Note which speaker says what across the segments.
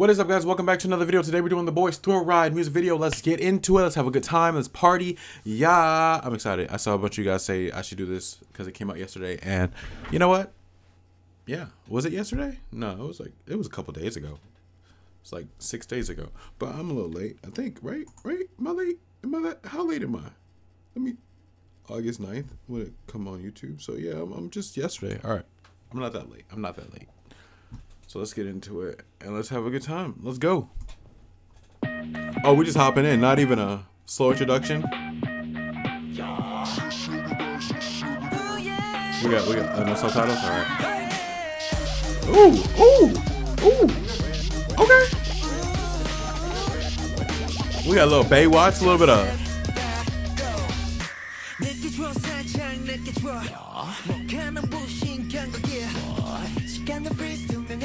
Speaker 1: What is up guys? Welcome back to another video. Today we're doing the Boyz Thrill Ride music video. Let's get into it. Let's have a good time. Let's party. Yeah, I'm excited. I saw a bunch of you guys say I should do this because it came out yesterday. And you know what? Yeah. Was it yesterday? No, it was like, it was a couple days ago. It's like six days ago. But I'm a little late, I think, right? Right? Am I late? Am I that? How late am I? Let me, August 9th when it come on YouTube. So yeah, I'm, I'm just yesterday. All right. I'm not that late. I'm not that late. So let's get into it and let's have a good time. Let's go. Oh, we just hopping in. Not even a slow introduction. We got we got uh, no subtitles. All right. Ooh, ooh, ooh. Okay. We got a little Baywatch, a little bit of.
Speaker 2: 느껴줘 살짝 느껴줘 뭔가는 무신경하게 시간은 freeze 투명하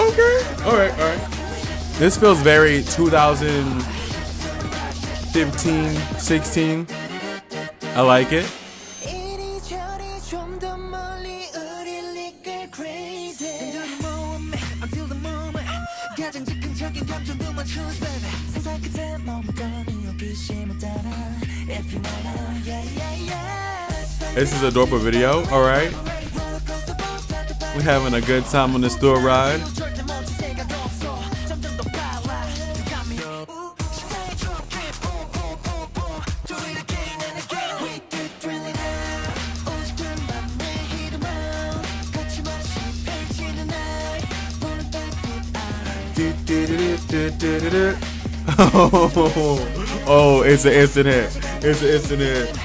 Speaker 1: Okay. All right. All right. This feels very 2015, 16. I like it. This is a dope video,
Speaker 2: alright?
Speaker 1: We're having a good time on this tour ride. Oh, oh, it's an instant hit. It's an instant hit.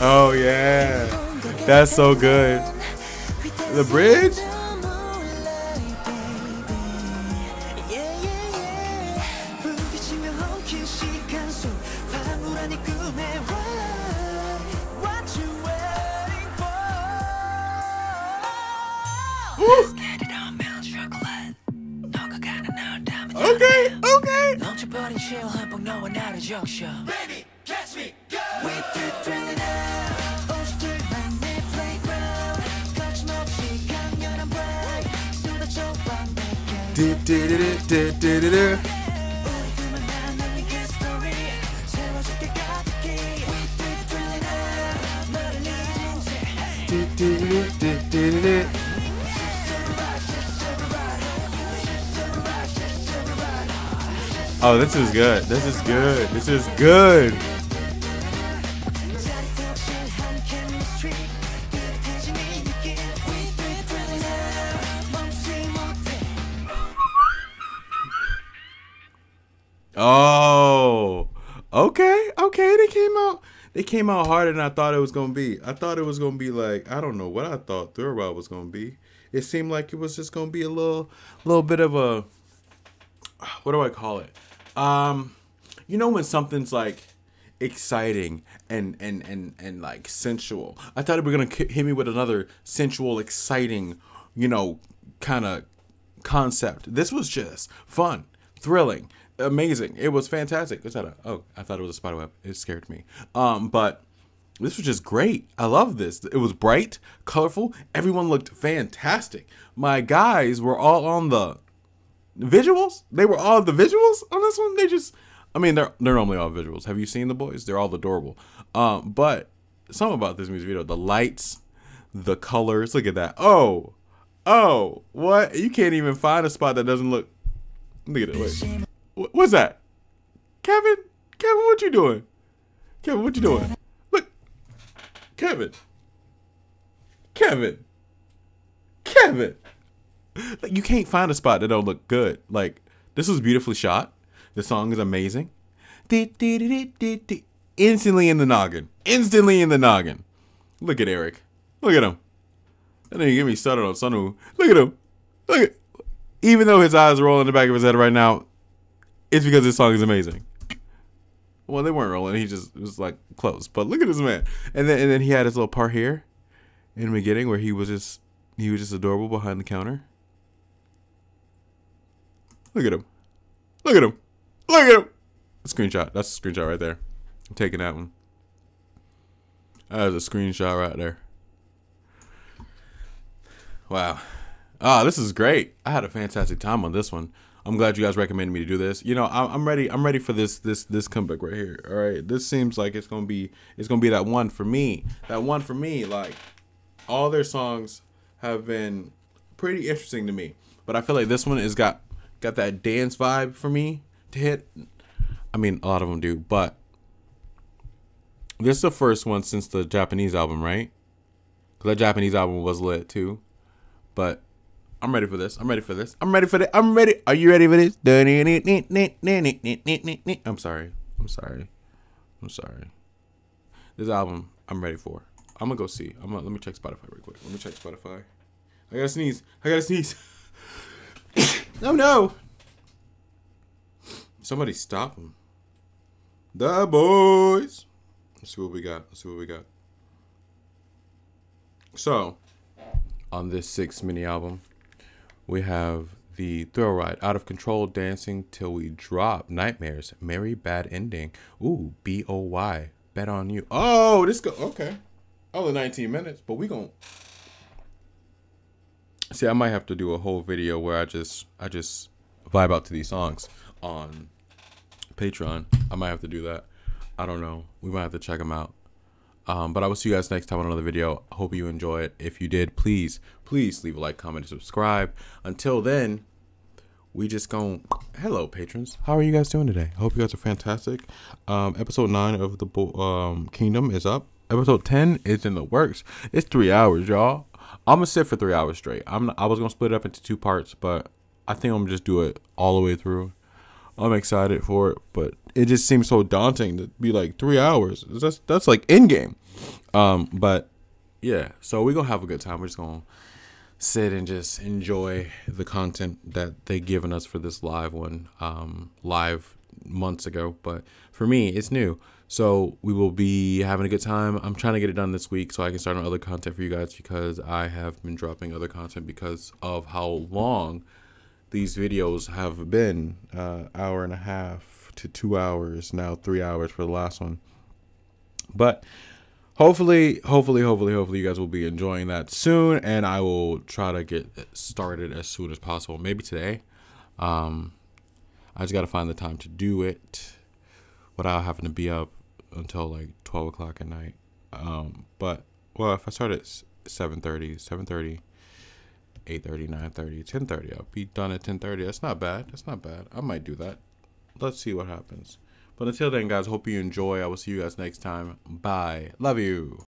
Speaker 1: Oh yeah, that's so good. The bridge. Okay, okay.
Speaker 2: 넘쳐버린 chill 한폭 너와 나를 적셔 Baby catch me go We do thrilling out 오직들만 내 playground 거침없이 강렬한 break 쏟아져봐 내게
Speaker 1: Oh, this is good. This is good. This is good. Oh, okay, okay. They came out. They came out harder than I thought it was gonna be. I thought it was gonna be like I don't know what I thought Thrill was gonna be. It seemed like it was just gonna be a little, little bit of a. What do I call it? Um, you know when something's like exciting and and and and like sensual. I thought it were gonna hit me with another sensual, exciting, you know, kind of concept. This was just fun, thrilling, amazing. It was fantastic. What's that? A, oh, I thought it was a spider web. It scared me. Um, but this was just great. I love this. It was bright, colorful. Everyone looked fantastic. My guys were all on the visuals. They were all the visuals on this one. They just, I mean, they're they're normally all visuals. Have you seen the Boyz? They're all adorable. Um, but something about this music video, the lights, the colors. Look at that. Oh, oh, what? You can't even find a spot that doesn't look. Look at it. Wait, what's that? Kevin, Kevin, what you doing? Kevin, what you doing? Look, Kevin, Kevin, Kevin. Like you can't find a spot that don't look good. Like this was beautifully shot. The song is amazing. Instantly in the noggin. Instantly in the noggin. Look at Eric. Look at him. And then you get me started on Sunwoo. Look at him. Look at even though his eyes are rolling in the back of his head right now, it's because this song is amazing. Well, they weren't rolling. He just was like close. But look at this man. And then and then he had his little part here in the beginning where he was just he was just adorable behind the counter. Look at him. Look at him. Look at him. Screenshot. That's a screenshot right there. I'm taking that one. That is a screenshot right there. Wow. Ah, this is great. I had a fantastic time on this one. I'm glad you guys recommended me to do this. You know, I'm, I'm ready. I'm ready for this this this comeback right here. All right, this seems like it's gonna be it's gonna be that one for me. That one for me. Like all their songs have been pretty interesting to me, but I feel like this one has got got that dance vibe for me to hit. I mean, a lot of them do, but this is the first one since the Japanese album, right? Because that Japanese album was lit too. But I'm ready for this. I'm ready for this. I'm ready for this. I'm ready. Are you ready for this? I'm sorry. I'm sorry. I'm sorry. This album, I'm ready for. I'm gonna go see. I'm gonna let me check Spotify real quick. Let me check Spotify. I gotta sneeze. I gotta sneeze. Oh no! Somebody stop him. The Boyz. Let's see what we got. Let's see what we got. So, on this sixth mini album, we have the Thrill Ride, Out of Control, Dancing Till We Drop, Nightmares, Merry Bad Ending. Ooh, B O Y, Bet on You. Oh, this go okay. Only 19 minutes, but we gon' see. I might have to do a whole video where I just I just vibe out to these songs on Patreon. I might have to do that. I don't know. We might have to check them out. Um, but I will see you guys next time on another video. Hope you enjoy it. If you did, please, please leave a like, comment, and subscribe. Until then, we just go. Hello, patrons. How are you guys doing today? I hope you guys are fantastic. Um, episode nine of the um, Kingdom is up. Episode ten is in the works. It's three hours, y'all. I'm gonna sit for three hours straight. I'm. I was gonna split it up into two parts, but I think I'm gonna just do it all the way through. I'm excited for it, but it just seems so daunting to be like three hours. That's that's like in game. Um, but yeah, so we're gonna have a good time. We're just gonna sit and just enjoy the content that they've given us for this live one, um, live months ago. But for me, it's new. So we will be having a good time. I'm trying to get it done this week so I can start on other content for you guys because I have been dropping other content because of how long these videos have been uh, hour and a half to two hours now three hours for the last one but hopefully hopefully hopefully hopefully you guys will be enjoying that soon and i will try to get started as soon as possible maybe today um i just gotta find the time to do it without having to be up until like 12 o'clock at night. Um but well if i start at 7.30 7.30 8.30 9.30 10.30 i'll be done at 10.30 that's not bad. That's not bad. I might do that. Let's see what happens. But until then guys hope you enjoy. I will see you guys next time. Bye. Love you